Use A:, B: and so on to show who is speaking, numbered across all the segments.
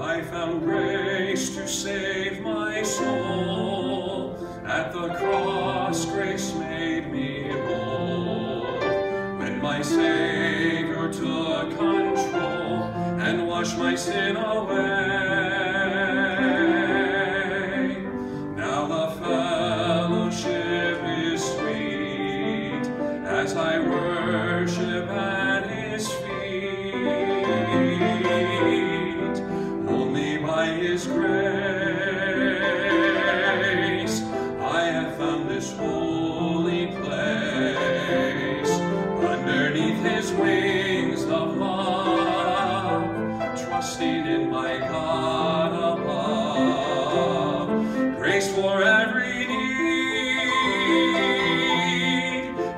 A: I found grace to save my soul. At the cross, grace made me whole. When my Savior took control and washed my sin away. This holy place. Underneath his wings of love, trusting in my God above. Grace for every need,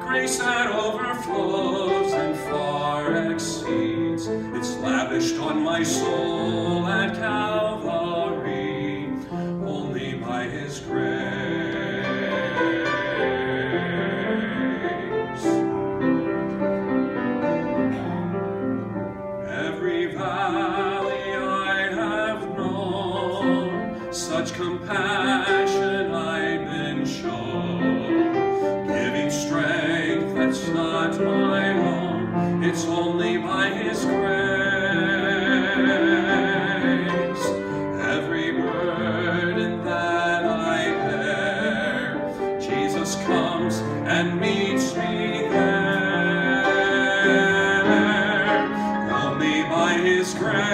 A: grace that overflows and far exceeds. It's lavished on my soul at Calvary, only by His grace. I've been shown, giving strength that's not my own, it's only by His grace. Every burden that I bear, Jesus comes and meets me there. Only by His grace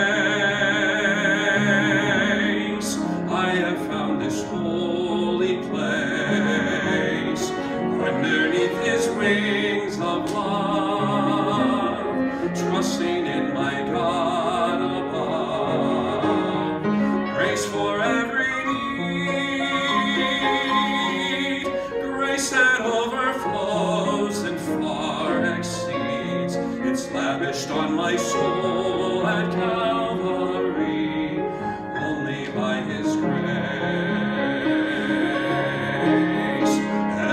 A: trusting in my God above. Grace for every need, grace that overflows and far exceeds. It's lavished on my soul at Calvary, only by His grace.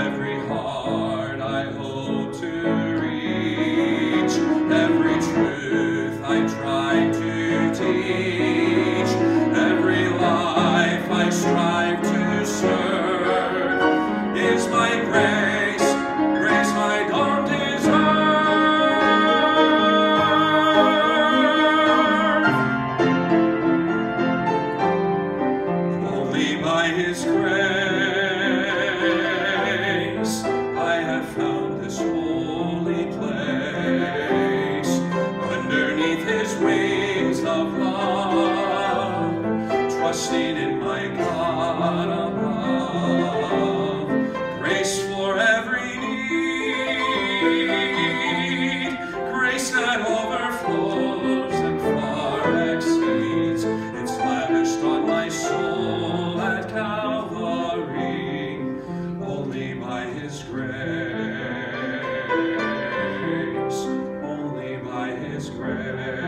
A: Every heart I hope to every by His grace, only by His grace.